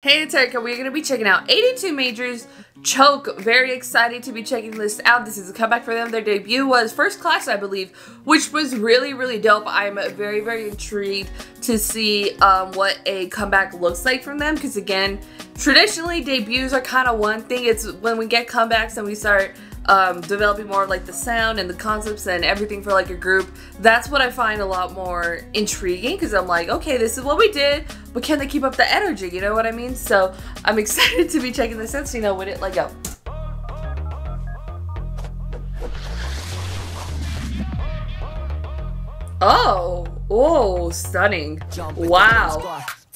Hey, it's Erika. We're going to be checking out 82 Majors Choke. Very excited to be checking this out. This is a comeback for them. Their debut was First Class, I believe, which was really, really dope. I'm very, very intrigued to see um, what a comeback looks like from them because, again, traditionally debuts are kind of one thing. It's when we get comebacks and we start um, developing more of like the sound and the concepts and everything for like a group, that's what I find a lot more intriguing because I'm like, okay, this is what we did, but can they keep up the energy? You know what I mean? So I'm excited to be checking this out so you know what it like go. Oh, oh, stunning. Wow.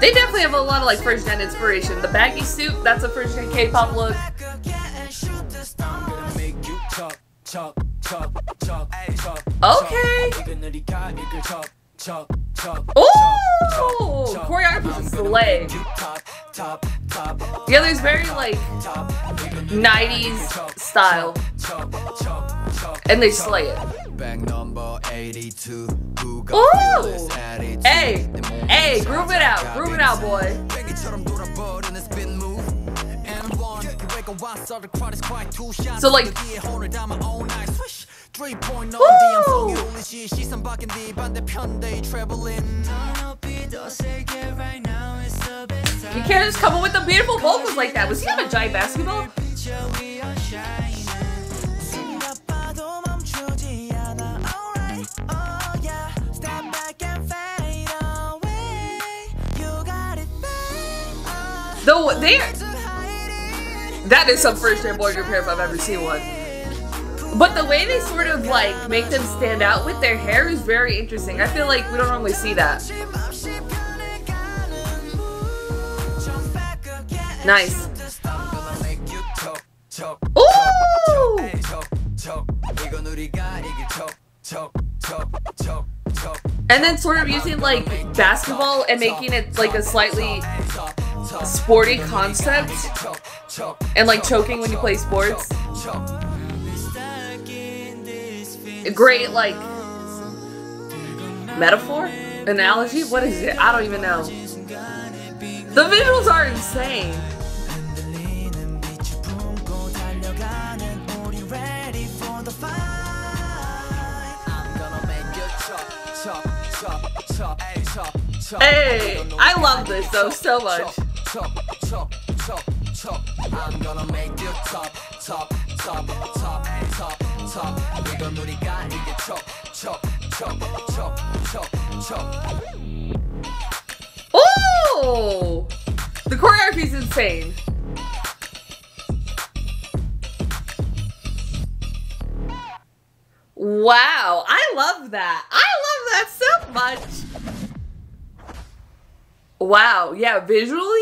They definitely have a lot of like first gen inspiration. The baggy suit, that's a first gen K-pop look. Okay. Oh, choreography is slay. Yeah, there's very like 90s style. And they slay it. Ooh! Hey! Hey, groove it out. Groove it out, boy. So like You can't just come up with the beautiful vocals like that. Was he on a giant basketball? Though they That is some first gen boy group hair if I've ever seen one. But the way they sort of like make them stand out with their hair is very interesting. I feel like we don't normally see that. Nice. Ooh! And then sort of using like basketball and making it like a slightly sporty concept and like choking when you play sports. A great like metaphor? Analogy? What is it? I don't even know. The visuals are insane. Hey, I love this though so much I'm gonna make you top, top, top, top, top, top. 이건 우리가 이게 척, 척, 척, 척, 척, 척. Oh! The choreography is insane. Wow, I love that. I love that so much. Wow, yeah, visually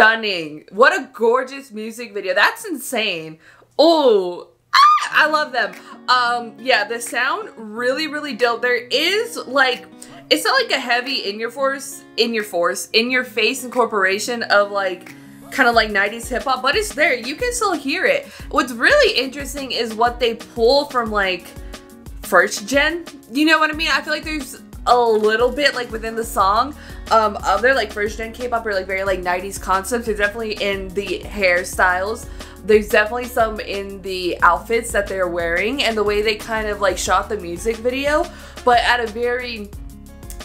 stunning. What a gorgeous music video. That's insane. Oh, I love them. Um, yeah, the sound really, really dope. There is like, it's not like a heavy in your force, in your force, in your face incorporation of like, kind of like 90s hip hop, but it's there. You can still hear it. What's really interesting is what they pull from like first gen. You know what I mean? I feel like there's a little bit like within the song. Um other like first gen k-pop or like very like 90s concepts they're definitely in the hairstyles. There's definitely some in the outfits that they're wearing and the way they kind of like shot the music video. But at a very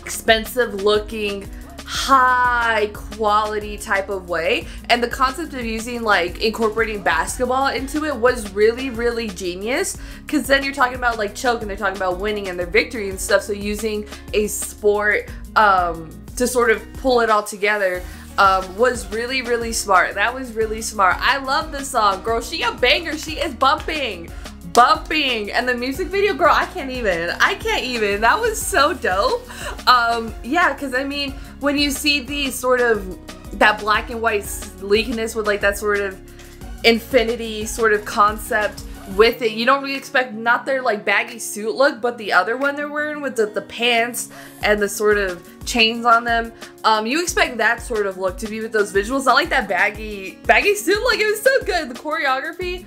expensive looking high quality type of way. And the concept of using like incorporating basketball into it was really really genius. Because then you're talking about like choke and they're talking about winning and their victory and stuff. So using a sport um, to sort of pull it all together um, was really really smart. That was really smart. I love this song. Girl she a banger. She is bumping bumping. And the music video girl I can't even I can't even. That was so dope. Um yeah because I mean when you see these sort of that black and white sleekness with like that sort of infinity sort of concept with it. You don't really expect not their like baggy suit look, but the other one they're wearing with the, the pants and the sort of chains on them. Um, you expect that sort of look to be with those visuals, I like that baggy baggy suit. Like it was so good. The choreography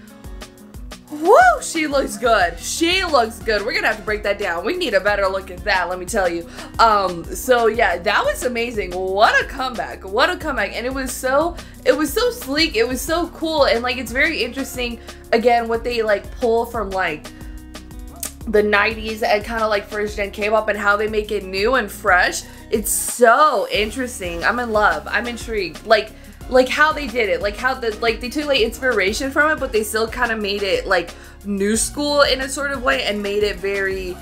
Woo! She looks good. She looks good. We're gonna have to break that down. We need a better look at that, let me tell you. Um, so yeah, that was amazing. What a comeback. What a comeback. And it was so it was so sleek. It was so cool. And like it's very interesting again what they like pull from like the 90s and kind of like first gen K-pop and how they make it new and fresh. It's so interesting. I'm in love. I'm intrigued. Like like how they did it, like how the like they took like inspiration from it, but they still kind of made it like new school in a sort of way and made it very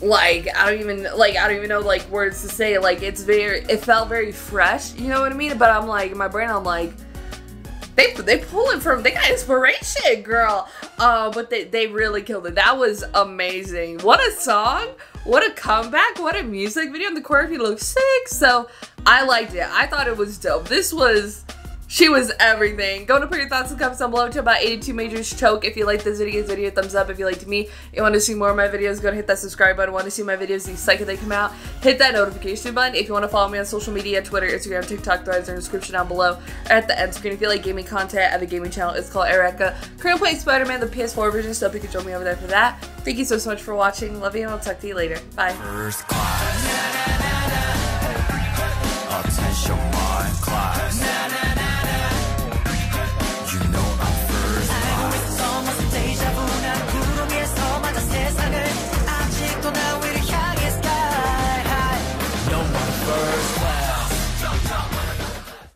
like I don't even like I don't even know like words to say. Like it's very it felt very fresh, you know what I mean? But I'm like in my brain I'm like they they pull it from they got inspiration, girl. Uh, but they they really killed it. That was amazing. What a song! What a comeback! What a music video! And the choreography looks sick. So I liked it. I thought it was dope. This was she was everything. Go to put your thoughts and comments down below to about 82 majors choke. If you like this video, video a thumbs up. If you liked me, you want to see more of my videos, go hit that subscribe button. Want to see my videos the second they come out, hit that notification button. If you want to follow me on social media, Twitter, Instagram, TikTok, threads in the description down below at the end screen. If you like gaming content at the gaming channel, it's called Airwreckah. Currently playing Spider-Man, the PS4 version, so hope you can join me over there for that. Thank you so, so much for watching. Love you, and I'll talk to you later. Bye. 才什么 class？